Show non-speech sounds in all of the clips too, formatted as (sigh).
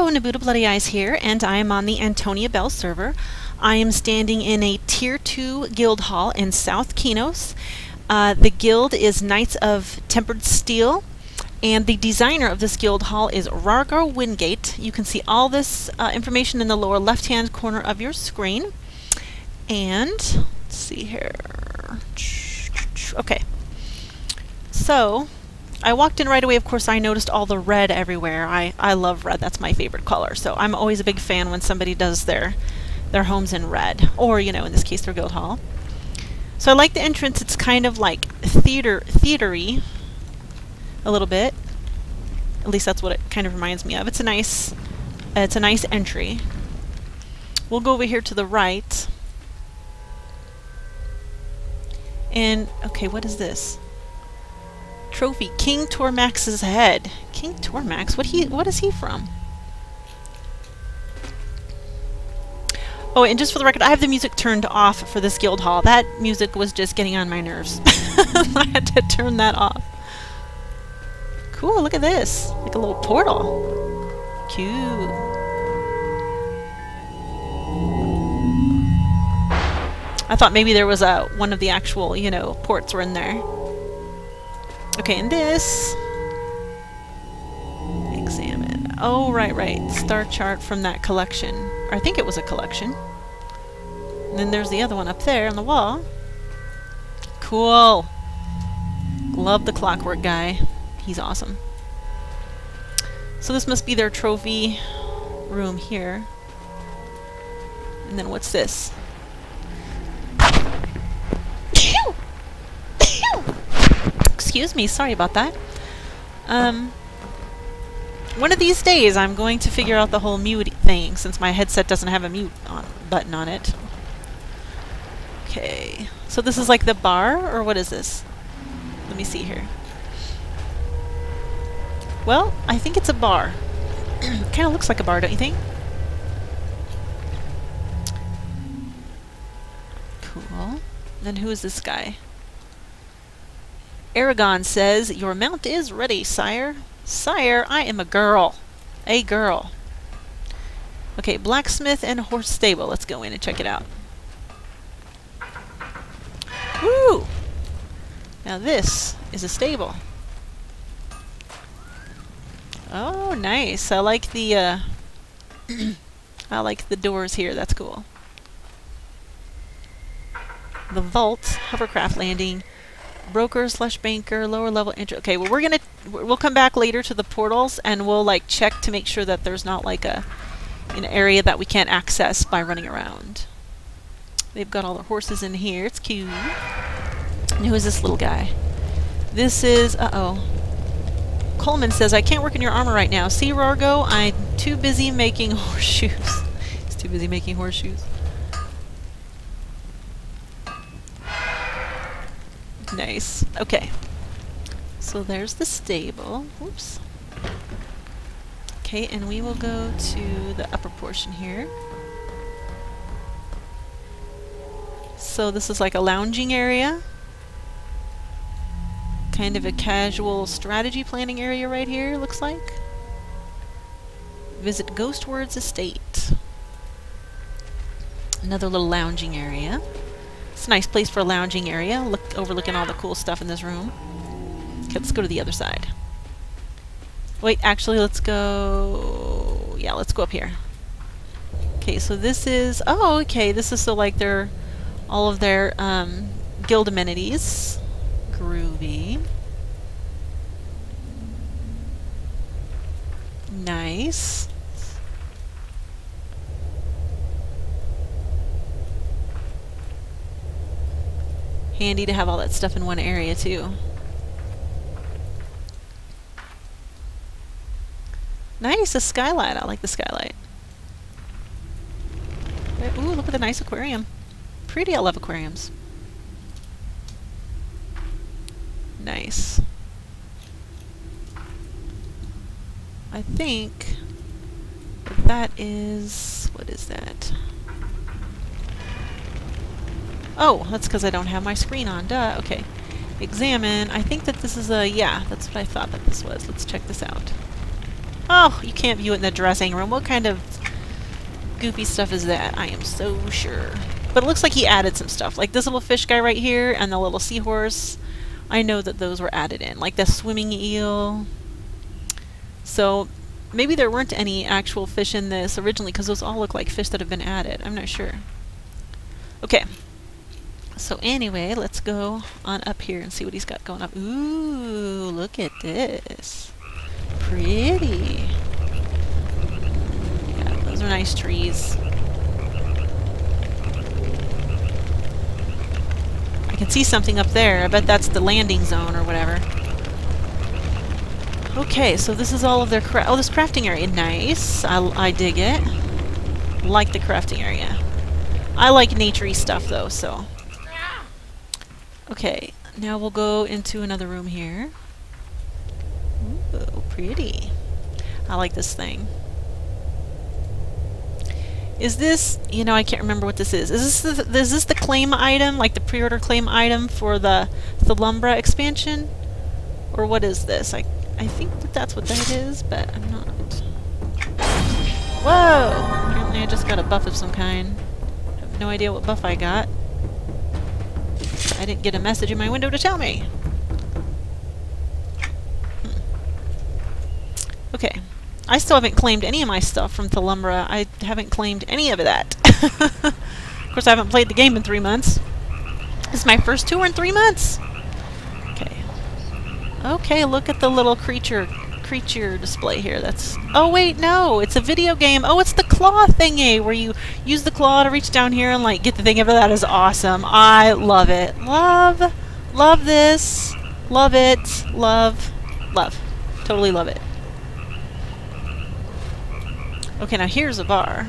Hello, Niboota Bloody Eyes here, and I am on the Antonia Bayle server. I am standing in a Tier 2 guild hall in South Qeynos. Uh, the guild is Knights of Tempered Steel, and the designer of this guild hall is Rargo Wingate. You can see all this uh, information in the lower left-hand corner of your screen. And, let's see here. (tsk) Okay. So, I walked in right away, of course, I noticed all the red everywhere. I, I love red, that's my favorite color. So I'm always a big fan when somebody does their, their homes in red. Or, you know, in this case, their guild hall. So I like the entrance, it's kind of like theater, theatery, a little bit. At least that's what it kind of reminds me of. It's a nice, uh, it's a nice entry. We'll go over here to the right. And, okay, what is this? Trophy, King Tormax's head. King Tormax? What he? What is he from? Oh, and just for the record, I have the music turned off for this guild hall. That music was just getting on my nerves. (laughs) I had to turn that off. Cool, look at this. Like a little portal. Cute. I thought maybe there was a one of the actual, you know, ports were in there. Okay, and this... Examine. Oh, right, right. Star chart from that collection. Or I think it was a collection. And then there's the other one up there on the wall. Cool. Love the clockwork guy. He's awesome. So this must be their trophy room here. And then what's this? Excuse me, sorry about that. Um, one of these days I'm going to figure out the whole mute thing, since my headset doesn't have a mute on button on it. Okay, so this is like the bar, or what is this? Let me see here. Well, I think it's a bar. (clears throat) kind of looks like a bar, don't you think? Cool. Then who is this guy? Aragon says, Your mount is ready, sire. Sire, I am a girl. A girl. Okay, blacksmith and horse stable. Let's go in and check it out. Woo! Now this is a stable. Oh, nice. I like the, uh, (clears throat) I like the doors here. That's cool. The vault, hovercraft landing, broker slash banker, lower level entry. Okay, well we're gonna we'll come back later to the portals and we'll like check to make sure that there's not like a an area that we can't access by running around. They've got all their horses in here. It's cute. And who is this little guy? This is uh oh. Coleman says, I can't work in your armor right now. See, Rargo, I'm too busy making (laughs) horseshoes. He's too busy making horseshoes. Nice. Okay. So there's the stable. Oops. Okay, and we will go to the upper portion here. So this is like a lounging area. Kind of a casual strategy planning area right here, looks like. Visit Ghostword's estate. Another little lounging area. It's a nice place for a lounging area, look overlooking all the cool stuff in this room. Okay, let's go to the other side. Wait, actually, let's go... Yeah, let's go up here. Okay, so this is... Oh, okay, this is so like their... All of their um, guild amenities. Groovy. Nice. Handy to have all that stuff in one area too. Nice, a skylight. I like the skylight. Ooh, look at the nice aquarium. Pretty, I love aquariums. Nice. I think that is... what is that? Oh, that's because I don't have my screen on. Duh. Okay. Examine. I think that this is a... Yeah, that's what I thought that this was. Let's check this out. Oh, you can't view it in the dressing room. What kind of goofy stuff is that? I am so sure. But it looks like he added some stuff. Like this little fish guy right here and the little seahorse. I know that those were added in. Like the swimming eel. So maybe there weren't any actual fish in this originally because those all look like fish that have been added. I'm not sure. Okay. So anyway, let's go on up here and see what he's got going up. Ooh, look at this. Pretty. Yeah, those are nice trees. I can see something up there. I bet that's the landing zone or whatever. Okay, so this is all of their oh, this crafting area. Nice. I, I dig it. Like the crafting area. I like naturey stuff though, so. Okay, now we'll go into another room here. Ooh, pretty. I like this thing. Is this, you know, I can't remember what this is. Is this the, is this the claim item, like the pre-order claim item for the Thalumbra expansion? Or what is this? I, I think that that's what that is, but I'm not. Whoa! Apparently I just got a buff of some kind. I have no idea what buff I got. I didn't get a message in my window to tell me. Hmm. Okay. I still haven't claimed any of my stuff from Thalumbra. I haven't claimed any of that. (laughs) of course, I haven't played the game in three months. This is my first tour in three months. Okay. Okay, look at the little creature creature display here. That's... Oh, wait, no! It's a video game! Oh, it's the claw thingy! Where you use the claw to reach down here and, like, get the thing over. That is awesome. I love it. Love. Love this. Love it. Love. Love. Totally love it. Okay, now here's a bar.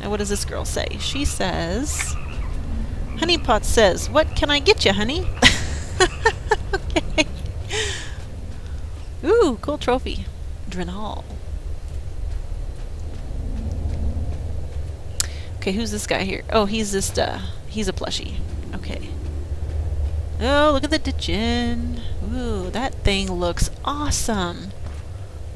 Now what does this girl say? She says... Honeypot says, What can I get you, honey? (laughs) okay. Ooh, cool trophy. Drenal. Okay, who's this guy here? Oh, he's just, uh, he's a plushie. Okay. Oh, look at the ditchin. Ooh, that thing looks awesome.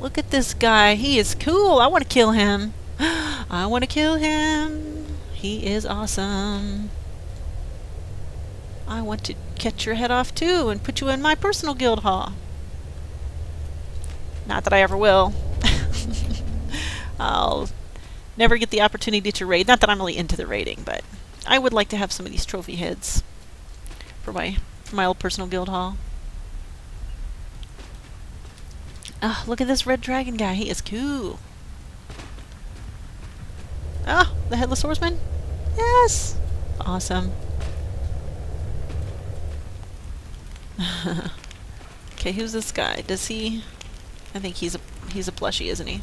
Look at this guy. He is cool. I want to kill him. (gasps) I want to kill him. He is awesome. I want to catch your head off too and put you in my personal guild hall. Not that I ever will. (laughs) I'll never get the opportunity to raid. Not that I'm really into the raiding, but I would like to have some of these trophy heads for my for my old personal guild hall. Oh, look at this red dragon guy. He is cool. Ah, oh, the Headless Horseman? Yes! Awesome. (laughs) okay, who's this guy? Does he... I think he's a he's a plushie, isn't he?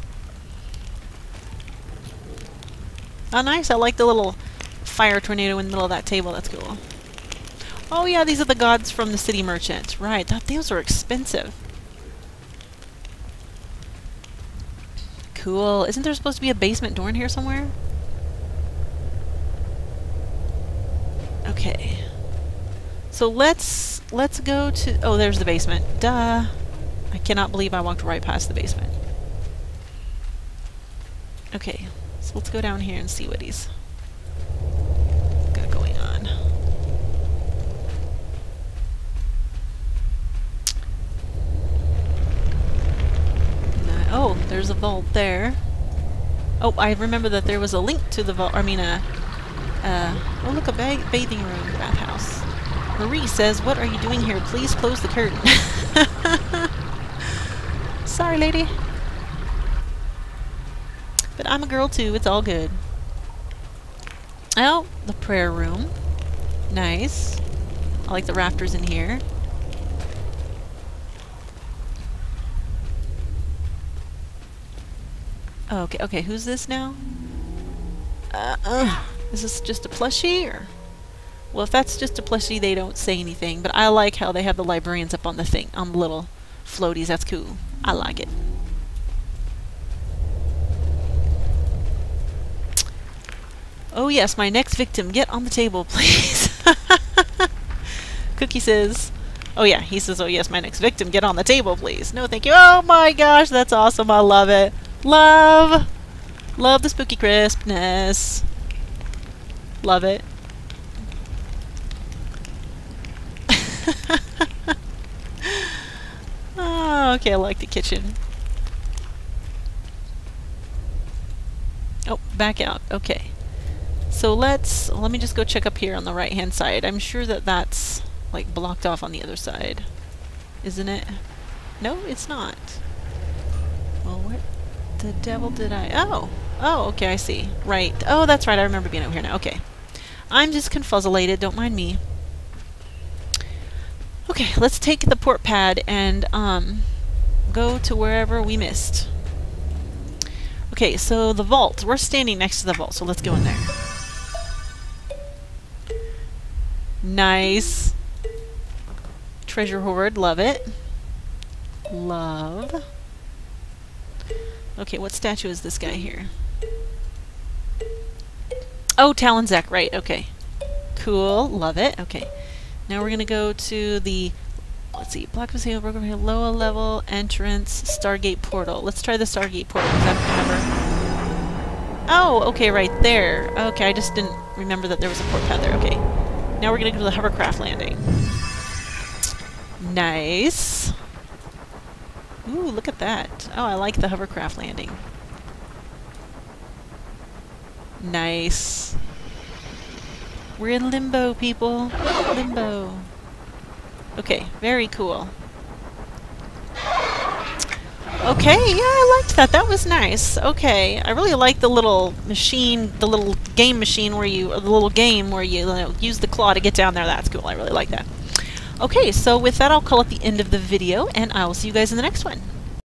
Oh, nice. I like the little fire tornado in the middle of that table. That's cool. Oh, yeah, these are the gods from the city merchant. Right, that, those are expensive. Cool. Isn't there supposed to be a basement door in here somewhere? Okay. So let's let's go to oh there's the basement. Duh. I cannot believe I walked right past the basement. Okay, so let's go down here and see what he's got going on. Oh, there's a vault there. Oh, I remember that there was a link to the vault. I mean, a. Uh, oh, look, a ba bathing room bathhouse. Marie says, What are you doing here? Please close the curtain. (laughs) Sorry, lady. But I'm a girl too. It's all good. Oh, the prayer room. Nice. I like the rafters in here. Oh, okay, okay, who's this now? Uh, uh, is this just a plushie, or? Well, if that's just a plushie, they don't say anything, but I like how they have the librarians up on the thing, on the little floaties, that's cool. I like it. Oh yes, my next victim, get on the table, (laughs) please. Cookie says, Oh yeah, he says, oh yes, my next victim, get on the table, please. No, thank you. Oh my gosh, that's awesome. I love it. Love. Love the spooky crispness. Love it. (laughs) okay, I like the kitchen. Oh, back out. Okay. So let's, let me just go check up here on the right hand side. I'm sure that that's like blocked off on the other side. Isn't it? No, it's not. Well, what the devil did I... Oh! Oh, okay, I see. Right. Oh, that's right, I remember being over here now. Okay. I'm just confuzzulated, don't mind me. Okay, let's take the port pad and um, go to wherever we missed. Okay, so the vault. We're standing next to the vault, so let's go in there. Nice. Treasure hoard, love it. Love. Okay, what statue is this guy here? Oh, Talonzek, right, okay. Cool, love it, okay. Now we're gonna go to the, see, Black Casino Program here, lower level entrance, Stargate portal. Let's try the Stargate portal, because I remember. Oh, okay, right there. Okay, I just didn't remember that there was a port pad there, okay. Now we're gonna go to the hovercraft landing. Nice. Ooh, look at that. Oh, I like the hovercraft landing. Nice. We're in limbo, people. Limbo. Okay, very cool. Okay, yeah, I liked that. That was nice. Okay, I really like the little machine, the little game machine where you, the little game where you, you know, use the claw to get down there. That's cool. I really like that. Okay, so with that, I'll call it the end of the video, and I will see you guys in the next one.